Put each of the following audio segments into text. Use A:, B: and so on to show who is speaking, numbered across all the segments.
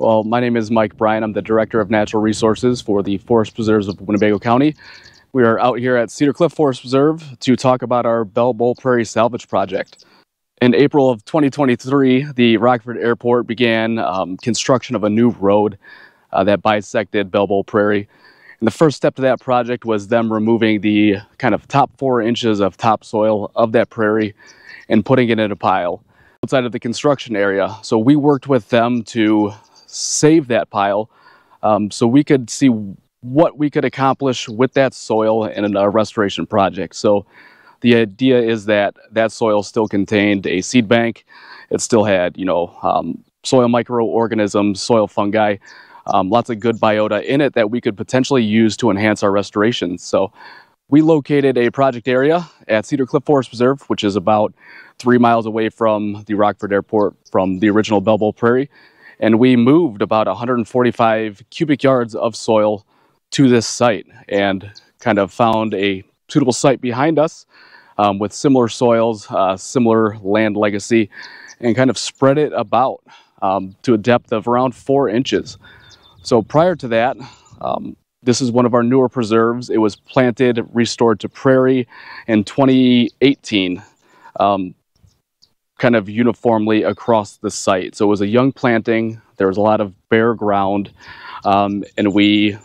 A: Well, my name is Mike Bryan. I'm the Director of Natural Resources for the Forest Preserves of Winnebago County. We are out here at Cedar Cliff Forest Preserve to talk about our Bell Bowl Prairie Salvage Project. In April of 2023, the Rockford Airport began um, construction of a new road uh, that bisected Bell Bowl Prairie. And the first step to that project was them removing the kind of top four inches of topsoil of that prairie and putting it in a pile outside of the construction area. So we worked with them to save that pile um, so we could see what we could accomplish with that soil in a restoration project. So the idea is that that soil still contained a seed bank. It still had, you know, um, soil microorganisms, soil fungi, um, lots of good biota in it that we could potentially use to enhance our restoration. So we located a project area at Cedar Cliff Forest Preserve, which is about three miles away from the Rockford Airport from the original Bell Bowl Prairie. And we moved about 145 cubic yards of soil to this site and kind of found a suitable site behind us um, with similar soils, uh, similar land legacy, and kind of spread it about um, to a depth of around four inches. So prior to that, um, this is one of our newer preserves. It was planted, restored to prairie in 2018. Um, kind of uniformly across the site. So it was a young planting. There was a lot of bare ground, um, and we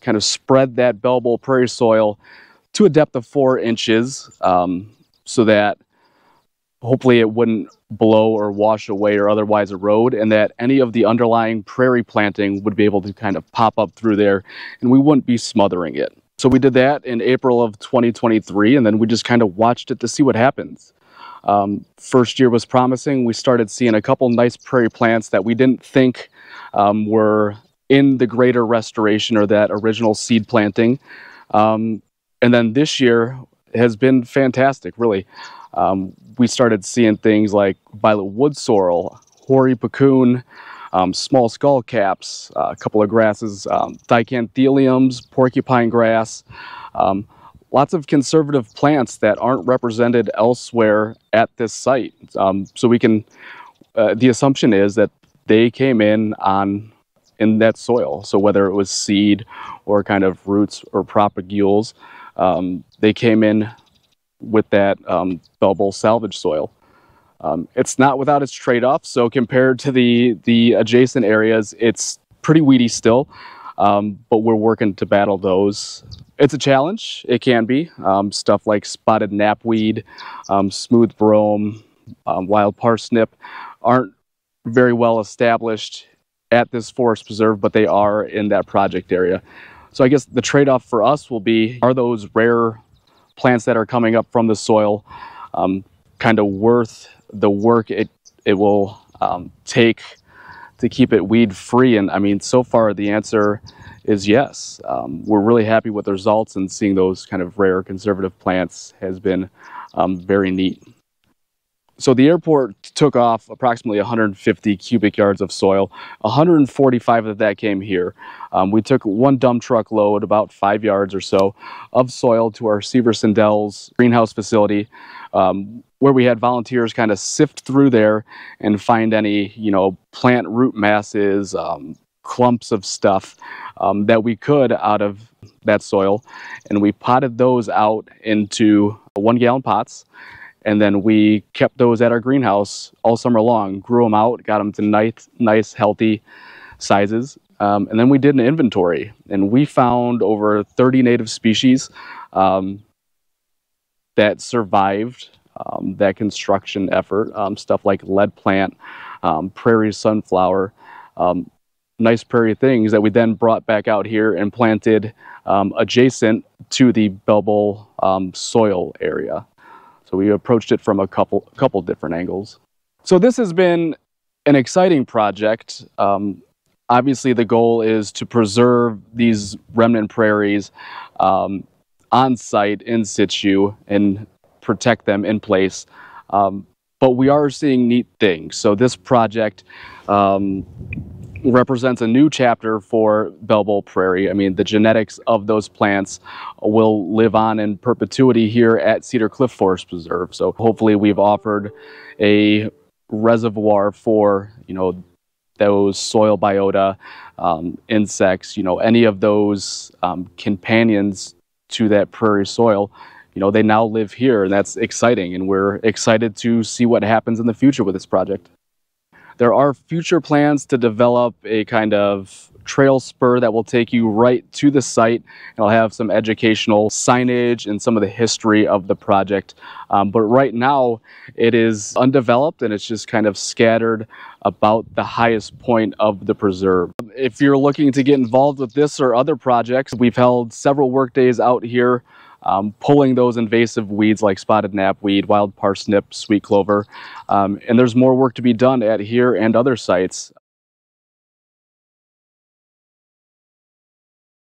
A: kind of spread that Bell Bowl prairie soil to a depth of four inches um, so that hopefully it wouldn't blow or wash away or otherwise erode and that any of the underlying prairie planting would be able to kind of pop up through there and we wouldn't be smothering it. So we did that in April of 2023 and then we just kind of watched it to see what happens. Um, first year was promising. We started seeing a couple nice prairie plants that we didn't think um, were in the greater restoration or that original seed planting. Um, and then this year has been fantastic, really. Um, we started seeing things like violet wood sorrel, hoary puccoon, um, small skull caps, uh, a couple of grasses, um, dichantheliums, porcupine grass, um, lots of conservative plants that aren't represented elsewhere at this site. Um, so we can, uh, the assumption is that they came in on in that soil. So whether it was seed or kind of roots or propagules, um, they came in with that um, salvage soil. Um, it's not without its trade-offs. So compared to the the adjacent areas, it's pretty weedy still, um, but we're working to battle those. It's a challenge. It can be um, stuff like spotted knapweed, um, smooth brome, um, wild parsnip aren't very well established at this forest preserve, but they are in that project area. So I guess the trade-off for us will be, are those rare plants that are coming up from the soil um, kind of worth the work it, it will um, take to keep it weed free? And I mean, so far the answer is yes. Um, we're really happy with the results and seeing those kind of rare conservative plants has been um, very neat. So the airport took off approximately 150 cubic yards of soil. 145 of that came here. Um, we took one dump truck load, about five yards or so, of soil to our Severson Dells greenhouse facility, um, where we had volunteers kind of sift through there and find any, you know, plant root masses, um, clumps of stuff um, that we could out of that soil. And we potted those out into one gallon pots and then we kept those at our greenhouse all summer long, grew them out, got them to nice, nice healthy sizes. Um, and then we did an inventory, and we found over 30 native species um, that survived um, that construction effort. Um, stuff like lead plant, um, prairie sunflower, um, nice prairie things that we then brought back out here and planted adjacent to the Bell Bowl soil area. So we approached it from a couple, couple different angles. So this has been an exciting project. Um, obviously, the goal is to preserve these remnant prairies um, on site, in situ, and protect them in place. Um, but we are seeing neat things. So this project um, represents a new chapter for Bell Prairie. I mean, the genetics of those plants will live on in perpetuity here at Cedar Cliff Forest Preserve. So hopefully we've offered a reservoir for, you know, those soil biota, um, insects, you know, any of those um, companions to that prairie soil, you know, they now live here and that's exciting. And we're excited to see what happens in the future with this project. There are future plans to develop a kind of trail spur that will take you right to the site. It'll have some educational signage and some of the history of the project. Um, but right now it is undeveloped and it's just kind of scattered about the highest point of the preserve. If you're looking to get involved with this or other projects, we've held several work days out here um, pulling those invasive weeds like spotted knapweed, wild parsnip, sweet clover. Um, and there's more work to be done at here and other sites.